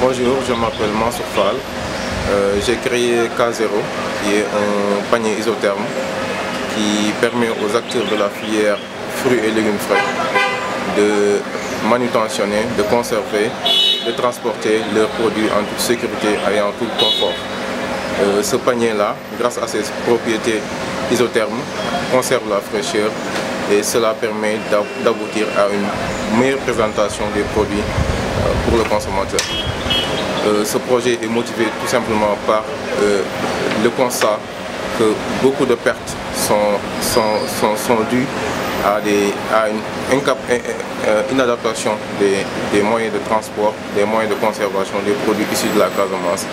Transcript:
Bonjour, je m'appelle Mansour Fall. Euh, J'ai créé K0, qui est un panier isotherme qui permet aux acteurs de la filière fruits et légumes frais de manutentionner, de conserver, de transporter leurs produits en toute sécurité et en tout confort. Euh, ce panier-là, grâce à ses propriétés isothermes, conserve la fraîcheur et cela permet d'aboutir à une meilleure présentation des produits pour le consommateur. Euh, ce projet est motivé tout simplement par le constat que beaucoup de pertes sont, sont, sont, dues à, une inadaptation des, des moyens de transport, des moyens de conservation des produits issus de la Casamance.